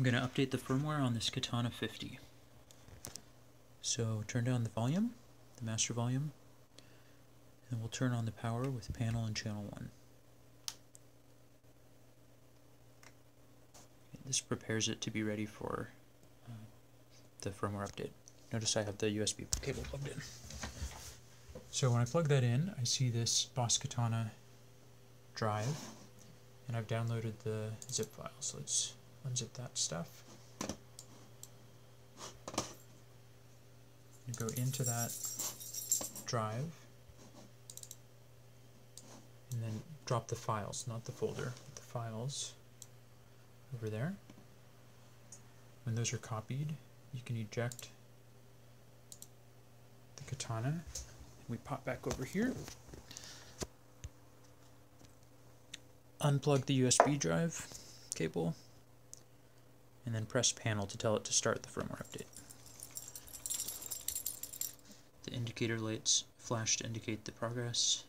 I'm going to update the firmware on this Katana 50. So turn down the volume, the master volume, and we'll turn on the power with panel and channel 1. This prepares it to be ready for uh, the firmware update. Notice I have the USB cable plugged in. So when I plug that in, I see this Boss Katana drive, and I've downloaded the zip file. So let's unzip that stuff. Go into that drive, and then drop the files, not the folder, the files over there. When those are copied, you can eject the katana. We pop back over here. Unplug the USB drive cable and then press panel to tell it to start the firmware update. The indicator lights flash to indicate the progress.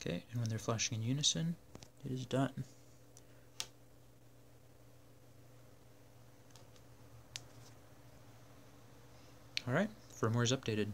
Okay, and when they're flashing in unison, it is done. Alright, firmware is updated.